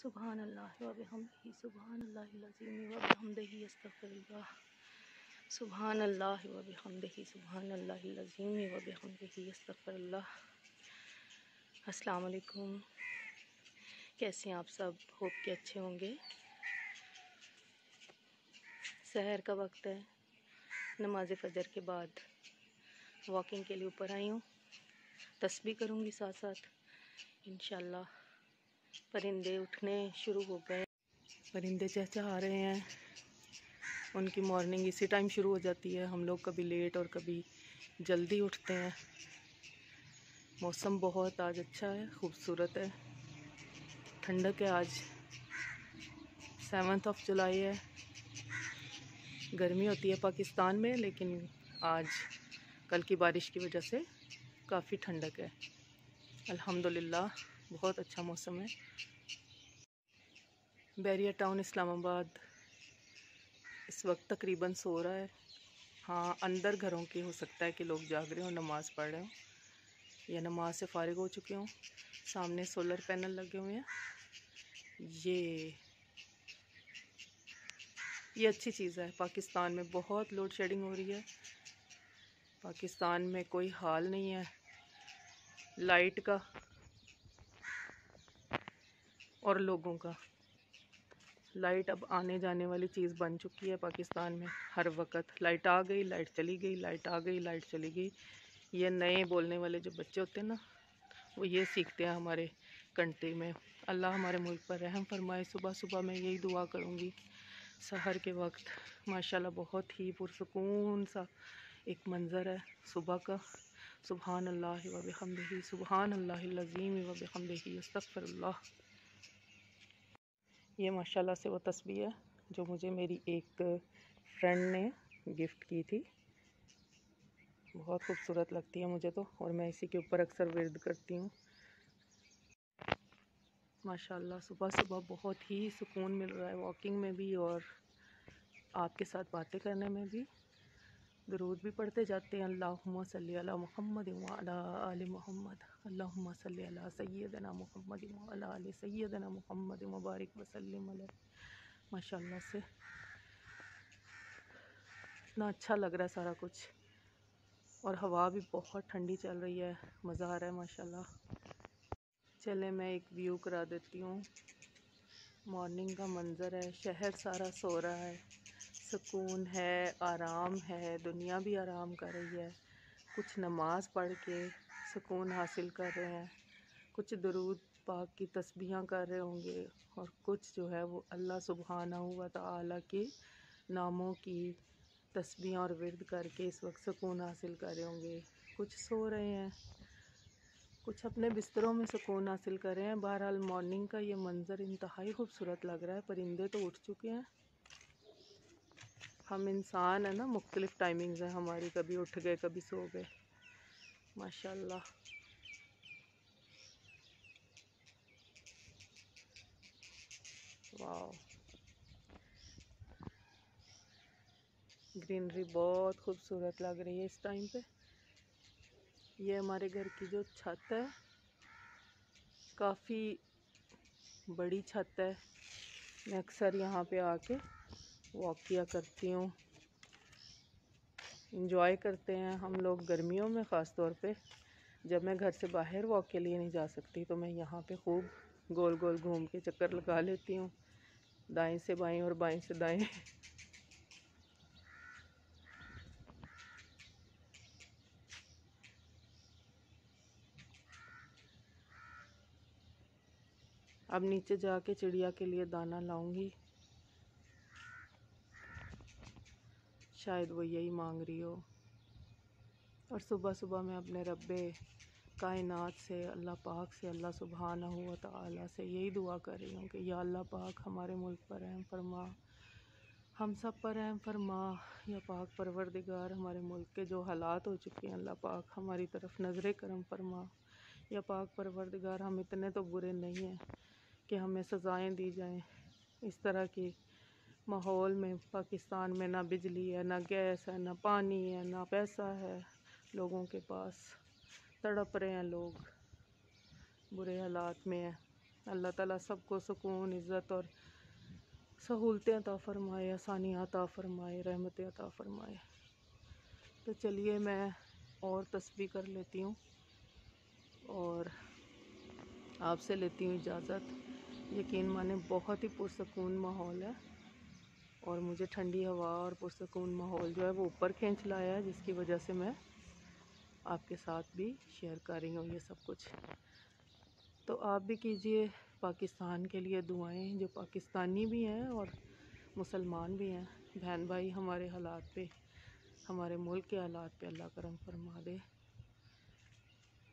सुबहान अल्लाह वबिहम्दिही सुबहान अल्लाहिल-अज़ीम वबिहम्दिही अस्तगफिरुल्लाह सुबहान अल्लाह वबिहम्दिही सुबहान अल्लाहिल-अज़ीम वबिहम्दिही अस्तगफिरुल्लाह अस्सलाम वालेकुम कैसे हैं आप सब? होप के अच्छे होंगे। शहर का वक्त है। नमाज़ फ़जर के बाद वॉकिंग के लिए ऊपर आई हूँ। तस्बी करूँगी साथ साथ इन परिंदे उठने शुरू हो गए। परिंदे चहचहा रहे हैं। उनकी मॉर्निंग इसी टाइम शुरू हो जाती है। हम लोग कभी लेट और कभी जल्दी उठते हैं। मौसम बहुत आज अच्छा है, खूबसूरत है। ठंडक है आज। सेवन्थ ऑफ़ जुलाई है। गर्मी होती है पाकिस्तान में, लेकिन आज कल की बारिश की वजह से काफ़ी ठंडक है। अल्हम्दुलिल्लाह। बहुत अच्छा मौसम है। बैरिया टाउन इस्लामाबाद। इस वक्त तकरीबन सो रहा है। हाँ अंदर घरों के हो सकता है कि लोग जाग रहे हों, नमाज़ पढ़ रहे हों, या नमाज़ से फारिग हो चुके हों। सामने सोलर पैनल लगे हुए हैं। ये ये अच्छी चीज़ है। पाकिस्तान में बहुत लोड शेडिंग हो रही है। पाकिस्तान में कोई हाल नहीं है। लाइट का और लोगों का। लाइट अब आने जाने वाली चीज़ बन चुकी है पाकिस्तान में हर वक्त। लाइट आ गई, लाइट चली गई, लाइट आ गई, लाइट चली गई। ये नए बोलने वाले जो बच्चे होते हैं ना, वो ये सीखते हैं हमारे कंट्री में। अल्लाह हमारे मुल्क पर रहम फरमाए। सुबह सुबह मैं यही दुआ करूँगी। सहर के वक्त माशाल्लाह बहुत ही पुरसकून सा एक मंज़र है सुबह का। सुबहान अल्लाह वब हमदही सुबहान अल्लाह अज़ीम वब हमदही अस्तफ़रल्ला ये माशाल्लाह से वो तस्वीर है, जो मुझे मेरी एक फ्रेंड ने गिफ्ट की थी। बहुत खूबसूरत लगती है मुझे तो और मैं इसी के ऊपर अक्सर विरद करती हूँ। माशाल्लाह, सुबह सुबह बहुत ही सुकून मिल रहा है वॉकिंग में भी और आपके साथ बातें करने में भी। दरूद भी पढ़ते जाते हैं। अल्लाहुम्मा सल्ली अला मुहम्मद वाला आल मोहम्मद। अल्लाहुम्मा सल्ली अला सैयदना मुहम्मद आल सैयदना मुहम्मद मुबारक वसल्लम माशाल्लाह से इतना अच्छा लग रहा है सारा कुछ। और हवा भी बहुत ठंडी चल रही है। मज़ा आ रहा है, माशाल्लाह। चले, मैं एक व्यू करा देती हूँ। मॉर्निंग का मंज़र है, शहर सारा सो रहा है। सुकून है, आराम है, दुनिया भी आराम कर रही है। कुछ नमाज़ पढ़ के सुकून हासिल कर रहे हैं, कुछ दरूद पाक की तस्बियाँ कर रहे होंगे और कुछ जो है वो अल्लाह सुबहाना हुआ ताला के नामों की तस्बियाँ और विरद करके इस वक्त सुकून हासिल कर रहे होंगे। कुछ सो रहे हैं, कुछ अपने बिस्तरों में सुकून हासिल कर रहे हैं। बहरहाल मॉर्निंग का ये मंज़र इंतहाई खूबसूरत लग रहा है, परिंदे तो उठ चुके हैं। हम इंसान है ना, मुख्तलिफ़ टाइमिंग्स हैं हमारी, कभी उठ गए, कभी सो गए। माशाल्लाह। वाह ग्रीनरी बहुत खूबसूरत लग रही है इस टाइम पे। ये हमारे घर की जो छत है, काफ़ी बड़ी छत है। मैं अक्सर यहाँ पे आके वॉक किया करती हूँ। इंजॉय करते हैं हम लोग गर्मियों में ख़ास तौर पे। जब मैं घर से बाहर वॉक के लिए नहीं जा सकती तो मैं यहाँ पे खूब गोल गोल घूम के चक्कर लगा लेती हूँ। दाएँ से बाएँ और बाएँ से दाएँ। अब नीचे जाके चिड़िया के लिए दाना लाऊँगी। शायद वो यही मांग रही हो। और सुबह सुबह मैं अपने रब कायनात से, अल्लाह पाक से, अल्लाह सुबहाना हुआ ताला से यही दुआ कर रही हूँ कि या अल्लाह पाक हमारे मुल्क पर रहम फरमा। हम सब पर रहम फरमा। या पाक परवरदिगार, हमारे मुल्क के जो हालात हो चुके हैं, अल्लाह पाक हमारी तरफ़ नज़र करम फरमा। या पाक परवरदिगार, हम इतने तो बुरे नहीं हैं कि हमें सज़ाएँ दी जाएँ। इस तरह की माहौल में पाकिस्तान में ना बिजली है, ना गैस है, ना पानी है, ना पैसा है लोगों के पास। तड़प रहे हैं लोग। बुरे हालात में हैं। अल्लाह ताला सबको सुकून, इज़्ज़त और सहूलतें अता फ़रमाए, आसानियाँ अता फ़रमाए, रहमतें अता फ़रमाए। तो चलिए मैं और तस्वीर कर लेती हूँ और आपसे लेती हूँ इजाज़त। यकीन माने बहुत ही पुरसकून माहौल है। और मुझे ठंडी हवा और पुरसकून माहौल जो है वो ऊपर खींच लाया है, जिसकी वजह से मैं आपके साथ भी शेयर कर रही हूँ ये सब कुछ। तो आप भी कीजिए पाकिस्तान के लिए दुआएँ, जो पाकिस्तानी भी हैं और मुसलमान भी हैं। बहन भाई हमारे हालात पे, हमारे मुल्क के हालात पे अल्लाह करम फरमा दे।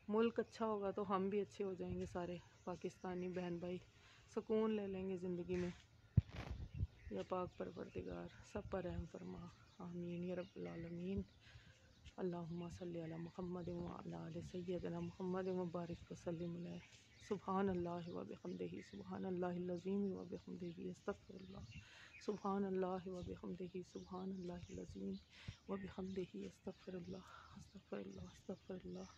मुल्क अच्छा होगा तो हम भी अच्छे हो जाएँगे सारे पाकिस्तानी बहन भाई। सुकून ले लेंगे ज़िंदगी में। या पाक परवरदिगार, सब पर रहम फरमा। आमीन, या रब्बुल अल्लाहुम्मा सल्ली अला मुहम्मद व अला आलि सय्यदना मुहम्मद व बारिक वसल्लिम अलैहि। सुबहान अल्लाह व बिहमदिही सुबहान अल्लाहिल अज़ीम व बिहमदिही, अस्तगफिरुल्लाह। सुबहान अल्लाह व बिहमदिही सुबहान अल्लाहिल अज़ीम व बिहमदिही, अस्तगफिरुल्लाह अस्तगफिरुल्लाह अस्तगफिरुल्लाह।